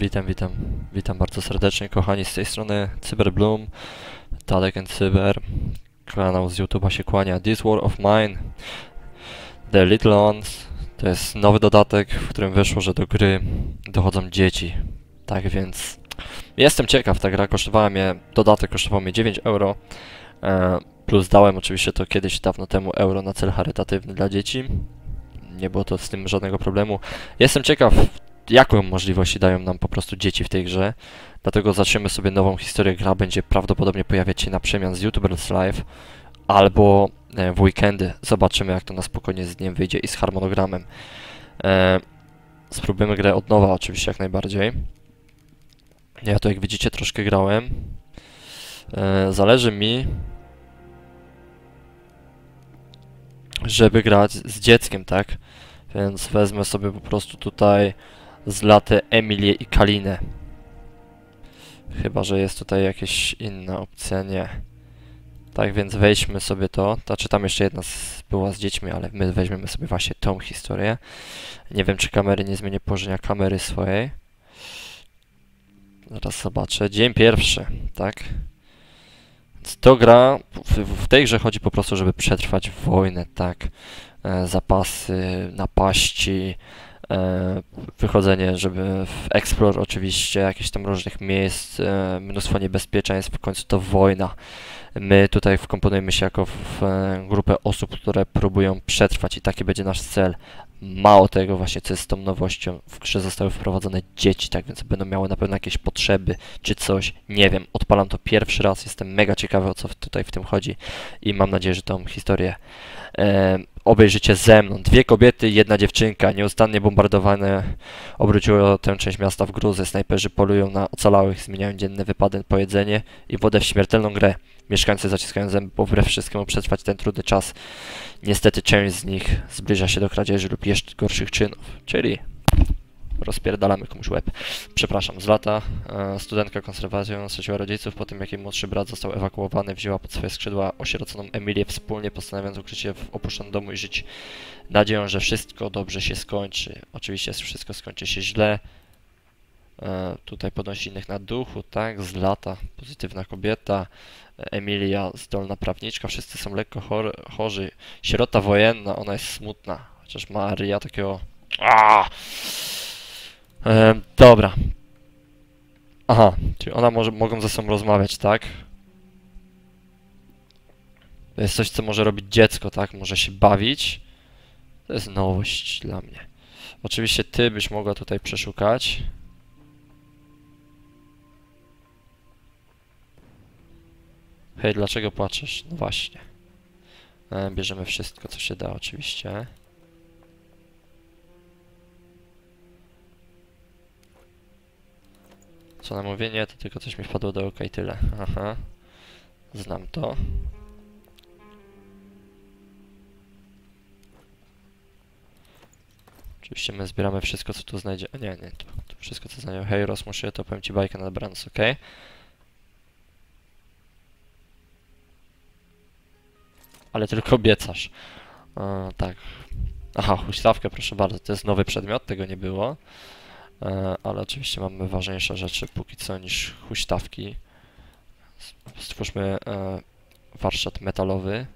Witam, witam, witam bardzo serdecznie, kochani, z tej strony CyberBloom, Tadek and Cyber, kanał z YouTube'a się kłania, This War of Mine, The Little Ones, to jest nowy dodatek, w którym wyszło, że do gry dochodzą dzieci, tak więc jestem ciekaw, ta gra kosztowała mnie, dodatek kosztował mnie 9 euro, e, plus dałem oczywiście to kiedyś, dawno temu, euro na cel charytatywny dla dzieci, nie było to z tym żadnego problemu. Jestem ciekaw, jaką możliwości dają nam po prostu dzieci w tej grze. Dlatego zaczniemy sobie nową historię. Gra będzie prawdopodobnie pojawiać się na przemian z YouTubers Live albo e, w weekendy. Zobaczymy, jak to na spokojnie z dniem wyjdzie i z harmonogramem. E, spróbujemy grę od nowa, oczywiście, jak najbardziej. Ja to, jak widzicie, troszkę grałem. E, zależy mi, żeby grać z dzieckiem, tak? Więc wezmę sobie po prostu tutaj z laty Emilię i Kalinę. Chyba, że jest tutaj jakaś inna opcja, nie. Tak więc weźmy sobie to. Znaczy tam jeszcze jedna z, była z dziećmi, ale my weźmiemy sobie właśnie tą historię. Nie wiem, czy kamery nie zmienię położenia kamery swojej. Zaraz zobaczę. Dzień pierwszy, tak? To gra, w, w tej grze chodzi po prostu, żeby przetrwać wojnę, tak? E, zapasy, napaści, wychodzenie, żeby w explore oczywiście, jakichś tam różnych miejsc, e, mnóstwo niebezpieczeństw, w końcu to wojna. My tutaj wkomponujemy się jako w e, grupę osób, które próbują przetrwać i taki będzie nasz cel. Mało tego właśnie, co jest tą nowością, w grze zostały wprowadzone dzieci, tak więc będą miały na pewno jakieś potrzeby, czy coś, nie wiem, odpalam to pierwszy raz, jestem mega ciekawy o co tutaj w tym chodzi i mam nadzieję, że tą historię e, obejrzycie ze mną. Dwie kobiety, jedna dziewczynka, nieustannie bombardowane obróciło tę część miasta w gruzę. Snajperzy polują na ocalałych, zmieniają dzienne wypady po jedzenie i wodę w śmiertelną grę. Mieszkańcy zaciskają zęby, bo wbrew wszystkiemu przetrwać ten trudny czas. Niestety część z nich zbliża się do kradzieży lub jeszcze gorszych czynów, czyli rozpierdalamy komuś łeb. Przepraszam, z lata e, studentka konserwacją straciła rodziców po tym, jak jej młodszy brat został ewakuowany, wzięła pod swoje skrzydła osieroconą Emilię wspólnie, postanawiając ukryć się w opuszczonym domu i żyć nadzieją, że wszystko dobrze się skończy. Oczywiście wszystko skończy się źle. E, tutaj podnosi innych na duchu, tak? Z lata, pozytywna kobieta. Emilia, zdolna prawniczka, wszyscy są lekko chor chorzy. Sierota wojenna, ona jest smutna. Chociaż Maria takiego... Aaaa! E, dobra. Aha, czyli ona może, mogą ze sobą rozmawiać, tak? To jest coś, co może robić dziecko, tak? Może się bawić. To jest nowość dla mnie. Oczywiście ty byś mogła tutaj przeszukać. Hej, dlaczego płaczesz? No właśnie. E, bierzemy wszystko, co się da, oczywiście. Co na mówienie, to tylko coś mi wpadło do oka i tyle. Aha. Znam to. Oczywiście my zbieramy wszystko, co tu znajdzie. A nie, nie, to, to wszystko, co znajdzie. Hej, Rosmusie, to powiem ci bajkę na dobranoc, okej? Ale tylko obiecasz. E, tak. Aha, huśtawkę, proszę bardzo. To jest nowy przedmiot, tego nie było. E, ale oczywiście mamy ważniejsze rzeczy póki co niż huśtawki. Stwórzmy e, warsztat metalowy.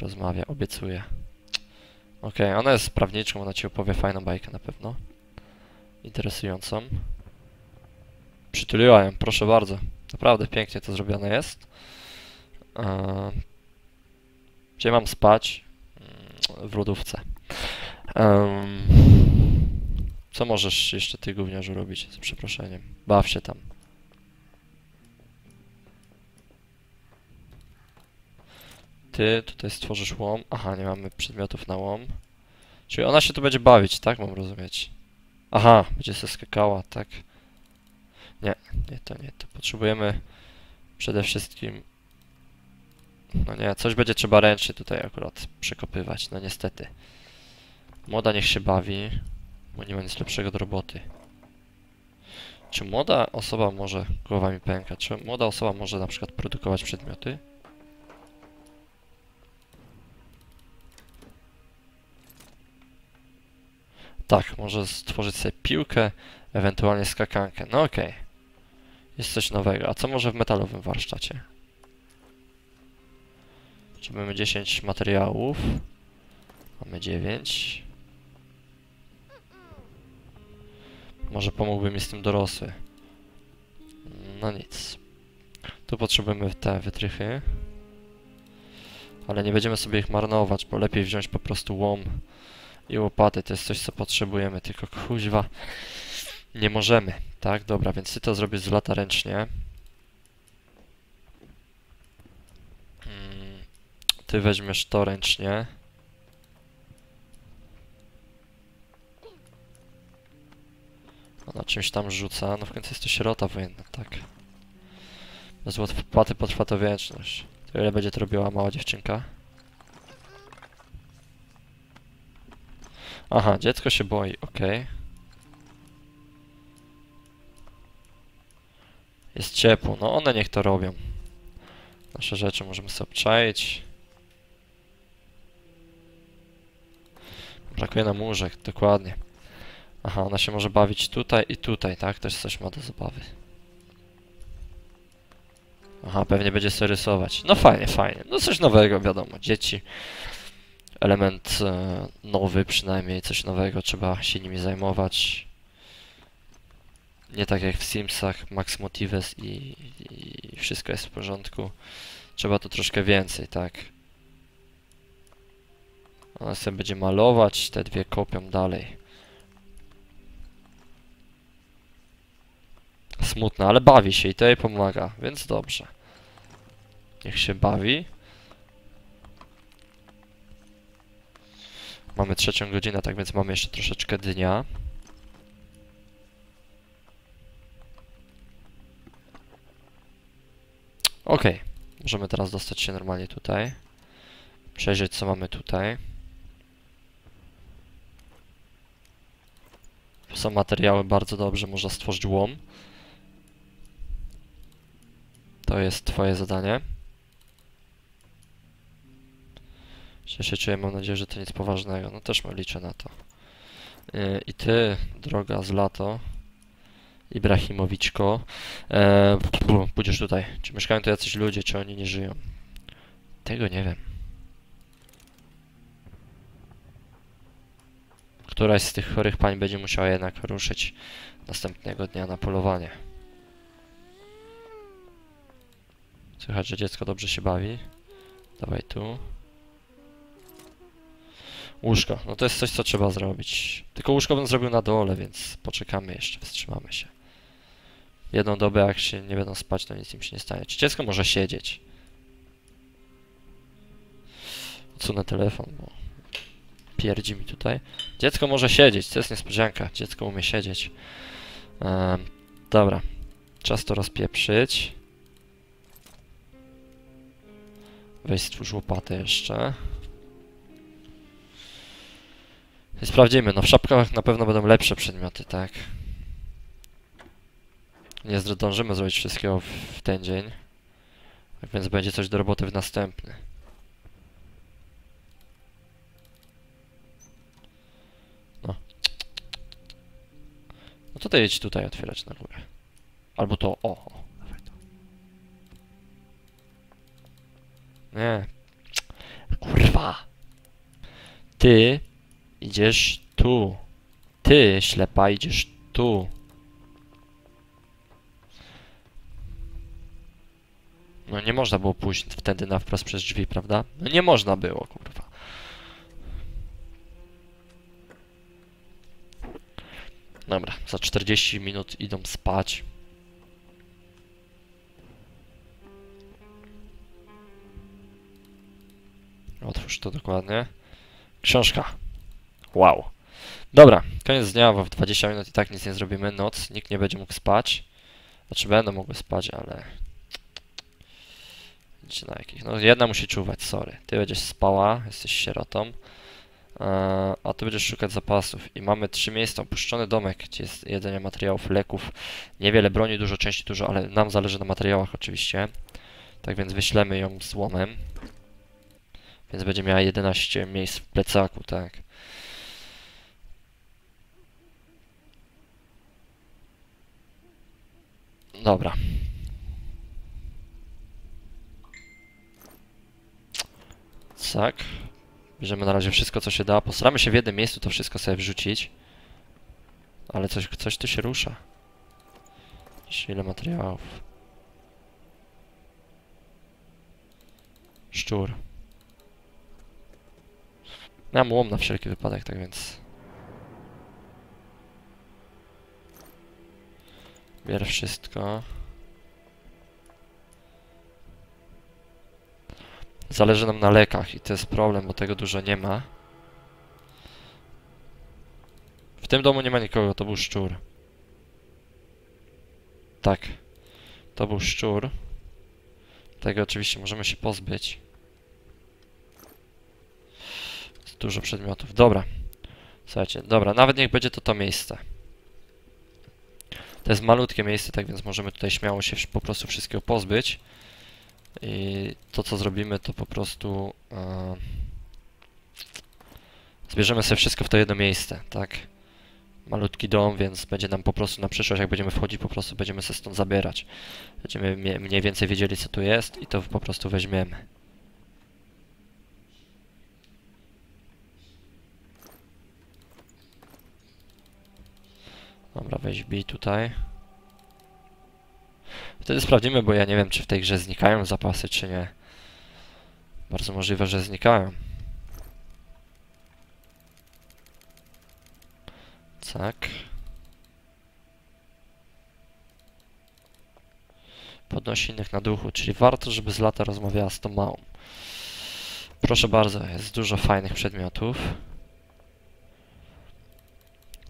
Rozmawia, obiecuje. Okej, ona jest prawniczką, ona ci opowie fajną bajkę na pewno. Interesującą. Przytuliła ją, proszę bardzo. Naprawdę pięknie to zrobione jest. E, gdzie mam spać? Mm, W lodówce. Em, co możesz jeszcze ty gówniarzu robić? Z przeproszeniem. Baw się tam. Ty tutaj stworzysz łom. Aha, nie mamy przedmiotów na łom. Czyli ona się tu będzie bawić, tak? Mam rozumieć. Aha, będzie se skakała, tak? Nie, nie, to nie. To potrzebujemy przede wszystkim... No nie, coś będzie trzeba ręcznie tutaj akurat przekopywać, no niestety. Młoda niech się bawi, bo nie ma nic lepszego do roboty. Czy młoda osoba może... Głowa mi pęka. Czy młoda osoba może na przykład produkować przedmioty? Tak, może stworzyć sobie piłkę, ewentualnie skakankę. No okej. Jest coś nowego. A co może w metalowym warsztacie? Mamy 10 materiałów? Mamy 9. Może pomógłby mi z tym dorosły. No nic. Tu potrzebujemy te wytrychy. Ale nie będziemy sobie ich marnować, bo lepiej wziąć po prostu łom i łopaty. To jest coś, co potrzebujemy, tylko kuźwa nie możemy. Tak, dobra, więc ty to zrobisz z lata ręcznie. Mm, Ty weźmiesz to ręcznie. Ona czymś tam rzuca. No w końcu jest to sierota wojenna, tak. Bez łopaty potrwa to wieczność. To ile będzie to robiła mała dziewczynka? Aha, dziecko się boi, okej. Jest ciepło, no one niech to robią. Nasze rzeczy możemy sobie obczaić. Brakuje nam łóżek, dokładnie. Aha, ona się może bawić tutaj i tutaj, tak? Też coś ma do zabawy. Aha, pewnie będzie sobie rysować. No fajnie, fajnie. No coś nowego, wiadomo. Dzieci. Element e, nowy przynajmniej, coś nowego. Trzeba się nimi zajmować. Nie tak jak w Simsach, Max Motives i, i wszystko jest w porządku. Trzeba tu troszkę więcej, tak? Ona sobie będzie malować, te dwie kopią dalej. Smutna, ale bawi się i to jej pomaga, więc dobrze. Niech się bawi. Mamy trzecią godzinę, tak więc mamy jeszcze troszeczkę dnia. Ok, możemy teraz dostać się normalnie tutaj. Przejrzeć co mamy tutaj. Są materiały bardzo dobrze, można stworzyć łom. To jest twoje zadanie. Źle się czuję, mam nadzieję, że to nic poważnego. No też liczę na to. Yy, I ty, droga z lato, Ibrahimowiczko, e, pójdziesz tutaj. Czy mieszkają tu jacyś ludzie, czy oni nie żyją? Tego nie wiem. Któraś z tych chorych pań będzie musiała jednak ruszyć następnego dnia na polowanie. Słychać, że dziecko dobrze się bawi. Dawaj tu. Łóżko. No to jest coś, co trzeba zrobić. Tylko łóżko bym zrobił na dole, więc poczekamy jeszcze, wstrzymamy się. Jedną dobę, jak się nie będą spać, to nic im się nie stanie. Czy dziecko może siedzieć? Odsunę telefon, bo pierdzi mi tutaj. Dziecko może siedzieć, to jest niespodzianka. Dziecko umie siedzieć. Dobra. Czas to rozpieprzyć. Weź stwórz łopatę jeszcze. Sprawdzimy, no w szapkach na pewno będą lepsze przedmioty, tak? Nie zdążymy zrobić wszystkiego w, w ten dzień. Tak więc będzie coś do roboty w następny. No. No to jedź tutaj otwierać na górę. Albo to, o, Nie. Kurwa. Ty idziesz tu. Ty, ślepa, idziesz tu. No nie można było pójść wtedy na wprost przez drzwi, prawda? No nie można było, kurwa. Dobra, za 40 minut idą spać. To dokładnie. Książka. Wow. Dobra, koniec dnia, bo w 20 minut i tak nic nie zrobimy. Noc, nikt nie będzie mógł spać. Znaczy będą mogły spać, ale... Widzicie na jakich... No jedna musi czuwać, sorry. Ty będziesz spała, jesteś sierotą. Eee, a ty będziesz szukać zapasów. I mamy trzy miejsca. Opuszczony domek, gdzie jest jedzenie materiałów, leków. Niewiele broni, dużo części, dużo, ale nam zależy na materiałach oczywiście. Tak więc wyślemy ją z łomem. Więc będzie miała 11 miejsc w plecaku, tak. Dobra. Tak. Bierzemy na razie wszystko, co się da. Postaramy się w jednym miejscu to wszystko sobie wrzucić. Ale coś, coś tu się rusza. Ile materiałów. Szczur. Mam łom na wszelki wypadek, tak więc... Bierę wszystko. Zależy nam na lekach i to jest problem, bo tego dużo nie ma. W tym domu nie ma nikogo, to był szczur. Tak. To był szczur. Tego oczywiście możemy się pozbyć. Jest dużo przedmiotów. Dobra. Słuchajcie, dobra, nawet niech będzie to to miejsce. To jest malutkie miejsce, tak więc możemy tutaj śmiało się po prostu wszystkiego pozbyć. I to co zrobimy to po prostu e, zbierzemy sobie wszystko w to jedno miejsce, tak? Malutki dom, więc będzie nam po prostu na przyszłość, jak będziemy wchodzić, po prostu będziemy się stąd zabierać. Będziemy mniej więcej wiedzieli co tu jest i to po prostu weźmiemy. Dobra, weź bij tutaj. Wtedy sprawdzimy, bo ja nie wiem, czy w tej grze znikają zapasy, czy nie. Bardzo możliwe, że znikają. Tak. Podnosi innych na duchu, czyli warto, żeby z lata rozmawiała z tą małą. Proszę bardzo, jest dużo fajnych przedmiotów.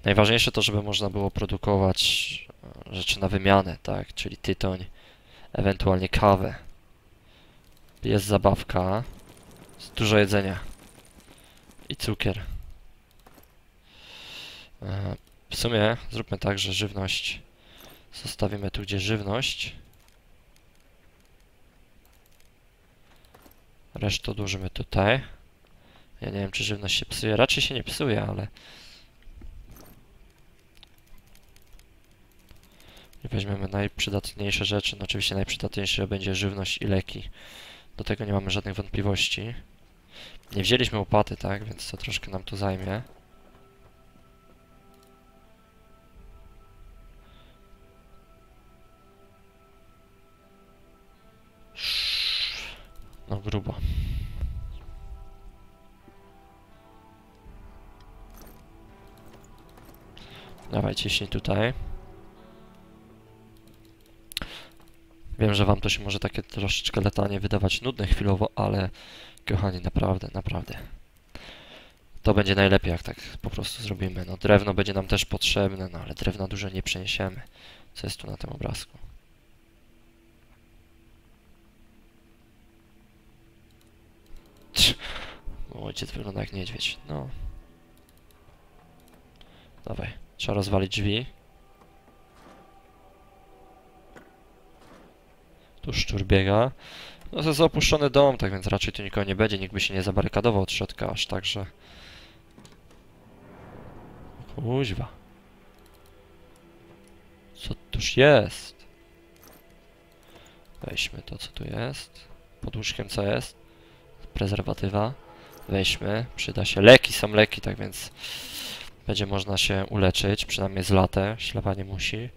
Najważniejsze to, żeby można było produkować e, rzeczy na wymianę, tak, czyli tytoń, ewentualnie kawę. Jest zabawka, jest dużo jedzenia i cukier. E, w sumie zróbmy tak, że żywność zostawimy tu, gdzie żywność. Resztę odłożymy tutaj. Ja nie wiem, czy żywność się psuje. Raczej się nie psuje, ale I weźmiemy najprzydatniejsze rzeczy. No oczywiście najprzydatniejsze będzie żywność i leki. Do tego nie mamy żadnych wątpliwości. Nie wzięliśmy łopaty, tak? Więc to troszkę nam tu zajmie. No grubo. Dawaj, ciśnij tutaj. Wiem, że wam to się może takie troszeczkę latanie wydawać nudne chwilowo, ale kochani, naprawdę, naprawdę. To będzie najlepiej, jak tak po prostu zrobimy. No drewno będzie nam też potrzebne, no ale drewna dużo nie przeniesiemy. Co jest tu na tym obrazku? ojciec wygląda jak niedźwiedź, no. Dawaj, trzeba rozwalić drzwi. Tu szczur biega. No to jest opuszczony dom, tak więc raczej tu nikogo nie będzie, nikt by się nie zabarykadował od środka aż także. Kuźwa. Co tuż jest? Weźmy to, co tu jest. Pod łóżkiem co jest? Prezerwatywa. Weźmy, przyda się. Leki są leki, tak więc będzie można się uleczyć, przynajmniej z latę. Ślepa nie musi.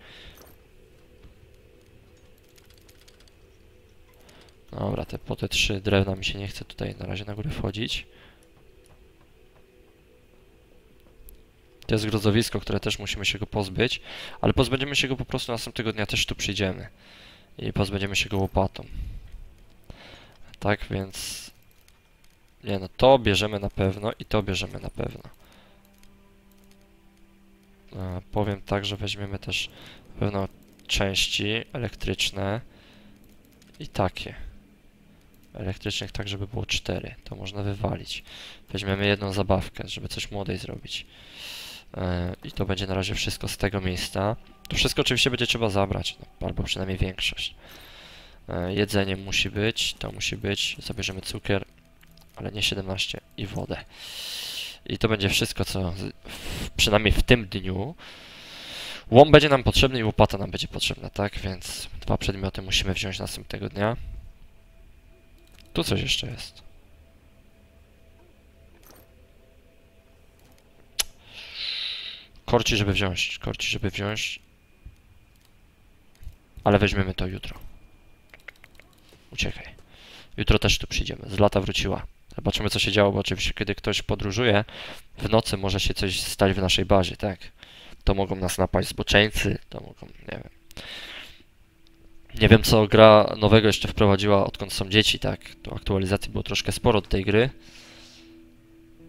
Dobra, te, po te trzy drewna mi się nie chce tutaj na razie na górę wchodzić. To jest grozowisko, które też musimy się go pozbyć, ale pozbędziemy się go po prostu następnego dnia też tu przyjdziemy. I pozbędziemy się go łopatą. Tak więc... Nie no, to bierzemy na pewno i to bierzemy na pewno. A, powiem tak, że weźmiemy też pewno części elektryczne i takie elektrycznych tak, żeby było 4. To można wywalić. Weźmiemy jedną zabawkę, żeby coś młodej zrobić. Yy, I to będzie na razie wszystko z tego miejsca. To wszystko oczywiście będzie trzeba zabrać, no, albo przynajmniej większość. Yy, jedzenie musi być, to musi być. Zabierzemy cukier, ale nie 17 i wodę. I to będzie wszystko, co w, przynajmniej w tym dniu Łom będzie nam potrzebny i łopata nam będzie potrzebna, tak? Więc dwa przedmioty musimy wziąć następnego dnia. Tu coś jeszcze jest. Korci, żeby wziąć, korci, żeby wziąć. Ale weźmiemy to jutro. Uciekaj. Jutro też tu przyjdziemy. Z lata wróciła. Zobaczymy, co się działo, bo oczywiście, kiedy ktoś podróżuje, w nocy może się coś stać w naszej bazie, tak? To mogą nas napaść zboczeńcy, to mogą, nie wiem. Nie wiem, co gra nowego jeszcze wprowadziła, odkąd są dzieci, tak? To aktualizacji było troszkę sporo do tej gry.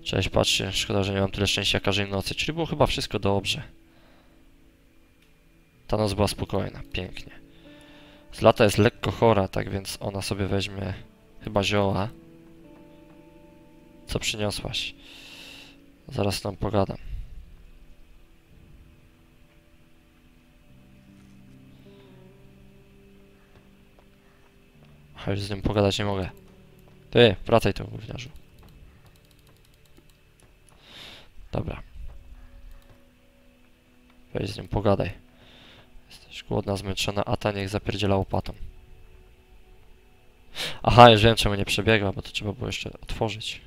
Cześć, patrzcie, szkoda, że nie mam tyle szczęścia każdej nocy, czyli było chyba wszystko dobrze. Ta noc była spokojna, pięknie. Z lata jest lekko chora, tak więc ona sobie weźmie chyba zioła. Co przyniosłaś? Zaraz tam pogadam. A już z nim pogadać nie mogę. Ty, wracaj tu, gówniarzu. Dobra. Weź z nim pogadaj. Jesteś głodna, zmęczona, a ta niech zapierdziela łopatą. Aha, już wiem czemu nie przebiegła, bo to trzeba było jeszcze otworzyć.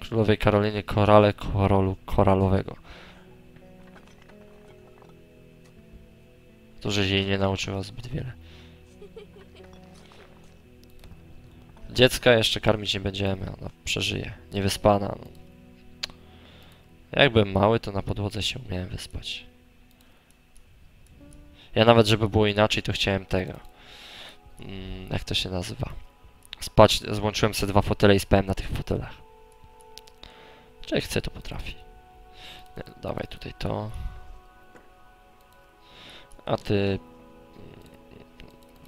Królowej Karolinie korale korolu koralowego. To, że się jej nie nauczyła zbyt wiele. Dziecka jeszcze karmić nie będziemy, ona przeżyje. Niewyspana. No. Jak byłem mały, to na podłodze się umiałem wyspać. Ja nawet, żeby było inaczej, to chciałem tego. Mm, jak to się nazywa? Spać, złączyłem sobie dwa fotele i spałem na tych fotelach. Czy chce, to potrafi. Nie, dawaj tutaj to. A ty... mm,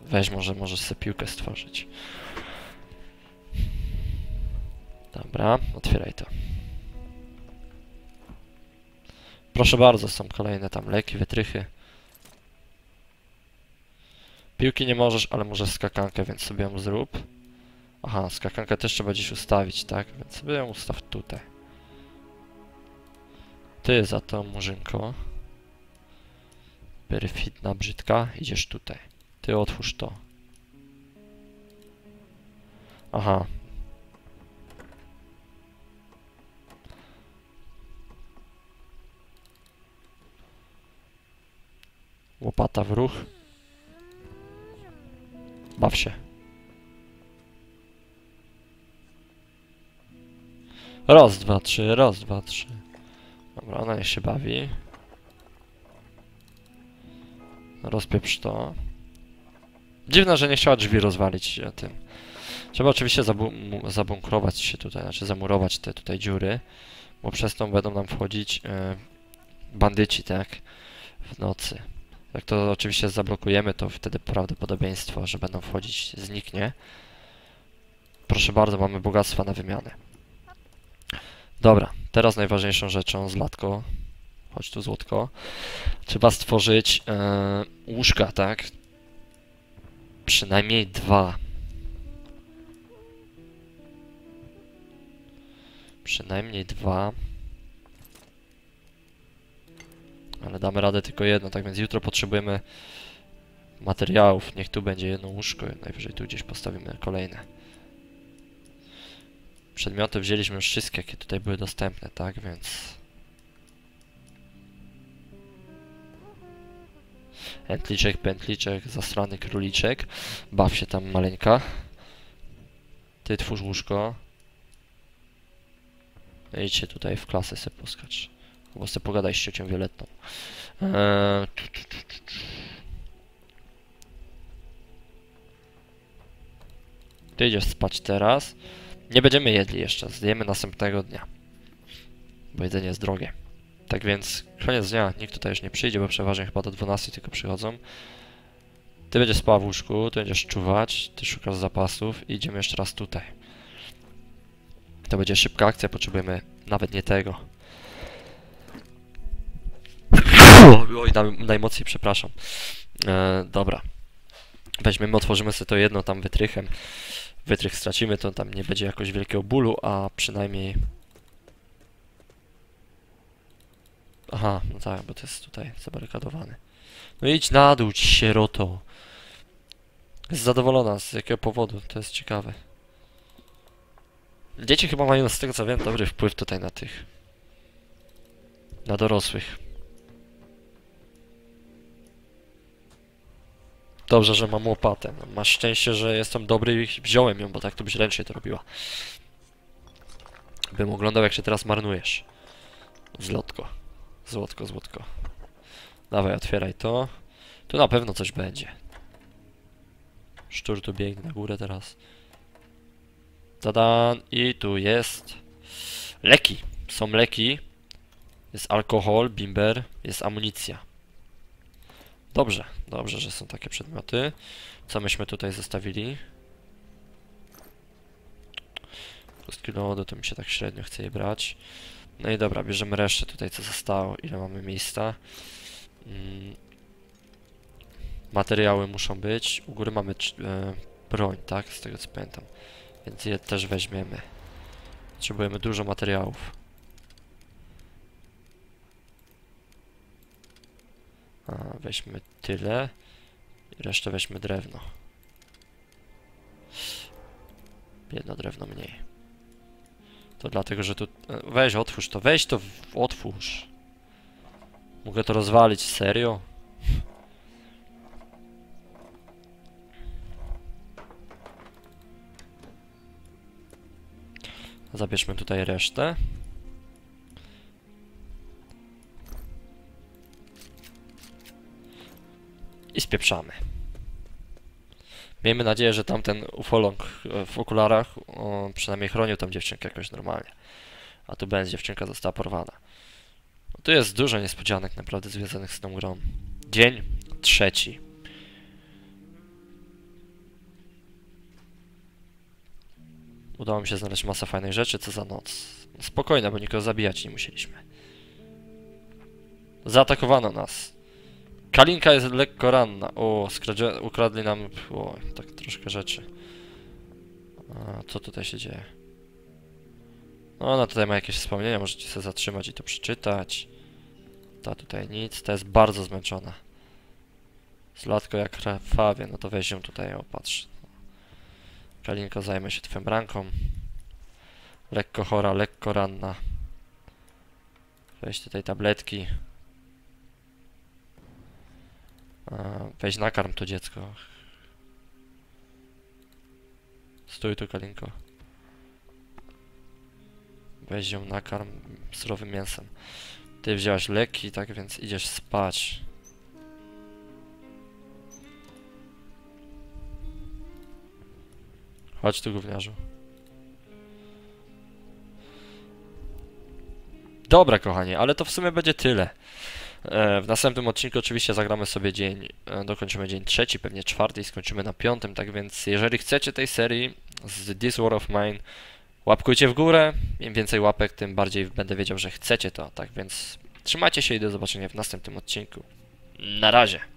Weź może, możesz sobie piłkę stworzyć. Dobra, otwieraj to. Proszę bardzo, są kolejne tam leki, wytrychy. Piłki nie możesz, ale możesz skakankę, więc sobie ją zrób. Aha, skakankę też trzeba gdzieś ustawić, tak? Więc sobie ją ustaw tutaj. Ty za to, murzynko. Perfidna brzydka, idziesz tutaj. Ty otwórz to. Aha. Łopata w ruch. Baw się. Raz, dwa, trzy, raz, dwa, trzy. Dobra, ona się bawi. Rozpieprz to. Dziwne, że nie chciała drzwi rozwalić e, tym. Trzeba oczywiście zabu zabunkrować się tutaj, znaczy zamurować te tutaj dziury, bo przez to będą nam wchodzić e, bandyci, tak? W nocy. Jak to oczywiście zablokujemy, to wtedy prawdopodobieństwo, że będą wchodzić zniknie. Proszę bardzo, mamy bogactwa na wymianę. Dobra, teraz najważniejszą rzeczą, zlatko. Chodź tu, złotko. Trzeba stworzyć e, łóżka, tak? Przynajmniej dwa. Przynajmniej dwa. Ale damy radę tylko jedno, tak więc jutro potrzebujemy materiałów. Niech tu będzie jedno łóżko, najwyżej tu gdzieś postawimy kolejne. Przedmioty wzięliśmy już wszystkie, jakie tutaj były dostępne, tak więc... Entliczek, pętliczek, zasrany króliczek. Baw się tam maleńka. Ty twórz łóżko. Idźcie tutaj w klasę se poskacz. Albo se pogadaj z ciocią Violettą. Eee. Ty idziesz spać teraz. Nie będziemy jedli jeszcze, zjemy następnego dnia. Bo jedzenie jest drogie. Tak więc koniec dnia, nikt tutaj już nie przyjdzie, bo przeważnie chyba do 12 tylko przychodzą. Ty będziesz spała w łóżku, ty będziesz czuwać, ty szukasz zapasów i idziemy jeszcze raz tutaj. To będzie szybka akcja, potrzebujemy nawet nie tego. Oj, naj, najmocniej przepraszam. E, dobra. Weźmiemy, otworzymy sobie to jedno tam wytrychem. Wytrych stracimy, to tam nie będzie jakoś wielkiego bólu, a przynajmniej Aha, no tak, bo to jest tutaj zabarykadowany. No idź na dół, ci sieroto. Jest zadowolona, z jakiego powodu, to jest ciekawe. Dzieci chyba mają, z tego co wiem, dobry wpływ tutaj na tych... Na dorosłych. Dobrze, że mam łopatę. No, masz szczęście, że jestem dobry i wziąłem ją, bo tak to byś ręcznie to robiła. Bym oglądał, jak się teraz marnujesz. Zlotko. Złotko, złotko. Dawaj, otwieraj to. Tu na pewno coś będzie. Szczur tu biegnie na górę teraz. Tadan! I tu jest... Leki. Są leki. Jest alkohol, bimber, jest amunicja. Dobrze, dobrze, że są takie przedmioty. Co myśmy tutaj zostawili? Pustki lodu, to mi się tak średnio chce je brać. No i dobra, bierzemy resztę tutaj, co zostało. Ile mamy miejsca? Mm. Materiały muszą być. U góry mamy e, broń, tak? Z tego co pamiętam. Więc je też weźmiemy. Potrzebujemy dużo materiałów. A, weźmy tyle. Resztę weźmy drewno. Jedno drewno mniej. To dlatego, że tu... e, Weź, otwórz to, weź to, otwórz. Mogę to rozwalić, serio? Zabierzmy tutaj resztę. I spieprzamy. Miejmy nadzieję, że tamten ufolog e, w okularach przynajmniej chronił tą dziewczynkę jakoś normalnie. A tu będzie dziewczynka została porwana. No, tu jest dużo niespodzianek naprawdę związanych z tą grą. Dzień trzeci. Udało mi się znaleźć masę fajnych rzeczy, co za noc. Spokojne, bo nikogo zabijać nie musieliśmy. Zaatakowano nas. Kalinka jest lekko ranna. O, ukradli nam o, tak troszkę rzeczy. A, co tutaj się dzieje? No, ona tutaj ma jakieś wspomnienia, możecie sobie zatrzymać i to przeczytać. Ta tutaj nic, ta jest bardzo zmęczona. Zlatko jak krwawie, no to weź ją tutaj, opatrz. Kalinko zajmę się twoją ranką. Lekko chora, lekko ranna. Weź tutaj tabletki. Weź nakarm to dziecko. Stój tu, Kalinko. Weź ją nakarm surowym mięsem. Ty wzięłaś leki, tak więc idziesz spać. Chodź tu, gówniarzu. Dobra, kochani, ale to w sumie będzie tyle. E, W następnym odcinku oczywiście zagramy sobie dzień, e, dokończymy dzień trzeci, pewnie czwarty i skończymy na piątym, tak więc jeżeli chcecie tej serii z This War of Mine, łapkujcie w górę, im więcej łapek, tym bardziej będę wiedział, że chcecie to, tak więc trzymajcie się i do zobaczenia w następnym odcinku. Na razie!